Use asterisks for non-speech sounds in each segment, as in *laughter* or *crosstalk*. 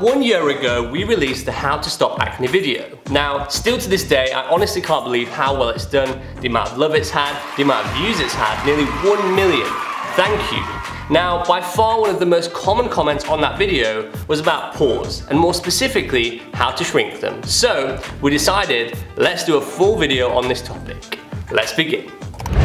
One year ago, we released the How to Stop Acne video. Now, still to this day, I honestly can't believe how well it's done, the amount of love it's had, the amount of views it's had, nearly 1 million. Thank you. Now, by far one of the most common comments on that video was about pores, and more specifically, how to shrink them. So, we decided, let's do a full video on this topic. Let's begin.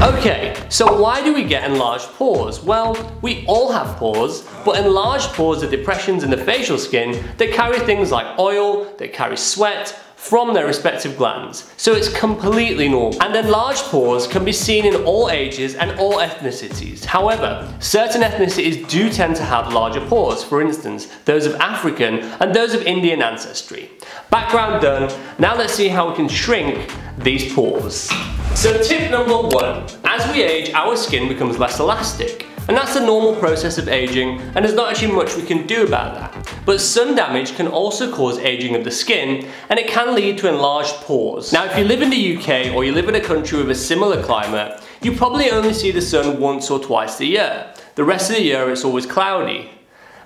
Okay, so why do we get enlarged pores? Well, we all have pores, but enlarged pores are depressions in the facial skin that carry things like oil, that carry sweat, from their respective glands, so it's completely normal. And enlarged pores can be seen in all ages and all ethnicities. However, certain ethnicities do tend to have larger pores, for instance, those of African and those of Indian ancestry. Background done, now let's see how we can shrink these pores. So tip number one, as we age, our skin becomes less elastic. And that's the normal process of aging, and there's not actually much we can do about that. But sun damage can also cause aging of the skin, and it can lead to enlarged pores. Now, if you live in the UK or you live in a country with a similar climate, you probably only see the sun once or twice a year. The rest of the year it's always cloudy.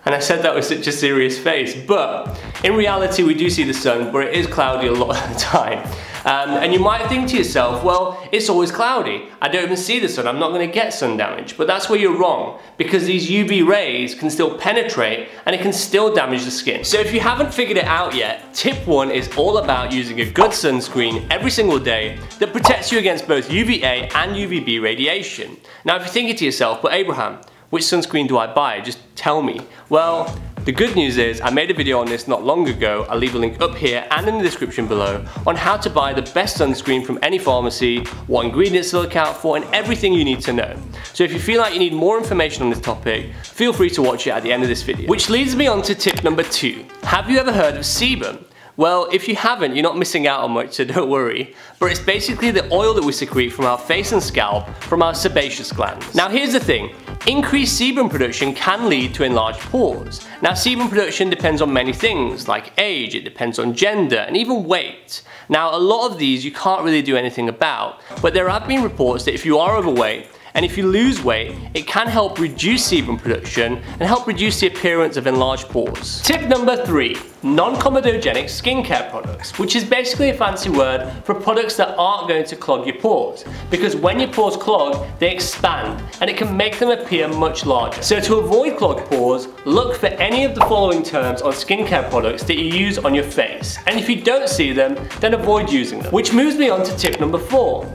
And I said that with such a serious face, but in reality we do see the sun, but it is cloudy a lot of the time. Um, and you might think to yourself, well, it's always cloudy. I don't even see the sun, I'm not gonna get sun damage. But that's where you're wrong, because these UV rays can still penetrate and it can still damage the skin. So if you haven't figured it out yet, tip one is all about using a good sunscreen every single day that protects you against both UVA and UVB radiation. Now if you're thinking to yourself, but Abraham, which sunscreen do I buy? Just tell me. Well, the good news is I made a video on this not long ago, I'll leave a link up here and in the description below, on how to buy the best sunscreen from any pharmacy, what ingredients to look out for and everything you need to know. So if you feel like you need more information on this topic, feel free to watch it at the end of this video. Which leads me on to tip number two. Have you ever heard of sebum? Well, if you haven't, you're not missing out on much, so *laughs* don't worry. But it's basically the oil that we secrete from our face and scalp from our sebaceous glands. Now here's the thing, increased sebum production can lead to enlarged pores. Now sebum production depends on many things, like age, it depends on gender, and even weight. Now a lot of these you can't really do anything about, but there have been reports that if you are overweight, and if you lose weight, it can help reduce sebum production and help reduce the appearance of enlarged pores. Tip number three, non-comedogenic skincare products, which is basically a fancy word for products that aren't going to clog your pores. Because when your pores clog, they expand and it can make them appear much larger. So to avoid clogged pores, look for any of the following terms on skincare products that you use on your face. And if you don't see them, then avoid using them. Which moves me on to tip number four,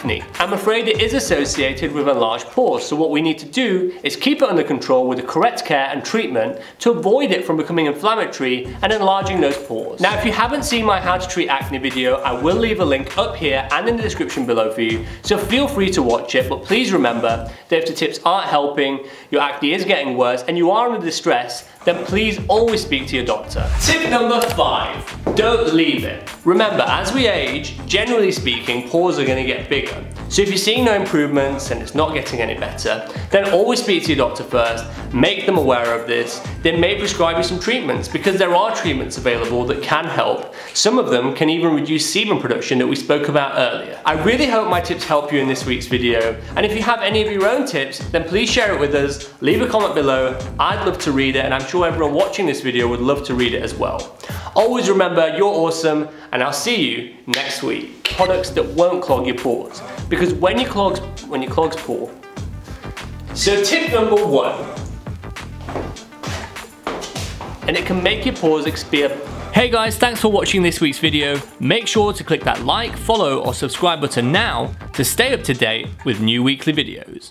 acne. I'm afraid it is associated with enlarged pores, so what we need to do is keep it under control with the correct care and treatment to avoid it from becoming inflammatory and enlarging those pores. Now if you haven't seen my how to treat acne video, I will leave a link up here and in the description below for you, so feel free to watch it, but please remember that if the tips aren't helping, your acne is getting worse and you are under distress, then please always speak to your doctor. Tip number five, don't leave it. Remember, as we age, generally speaking, pores are gonna get bigger. So if you're seeing no improvements and it's not getting any better, then always speak to your doctor first, make them aware of this, they may prescribe you some treatments because there are treatments available that can help. Some of them can even reduce sebum production that we spoke about earlier. I really hope my tips help you in this week's video, and if you have any of your own tips, then please share it with us, leave a comment below, I'd love to read it, and I'm sure everyone watching this video would love to read it as well. Always remember, you're awesome, and I'll see you next week. Products that won't clog your pores. Because when you clogs, when your clogs pore. So tip number one. And it can make your pores expand. Hey guys, thanks for watching this week's video. Make sure to click that like, follow or subscribe button now to stay up to date with new weekly videos.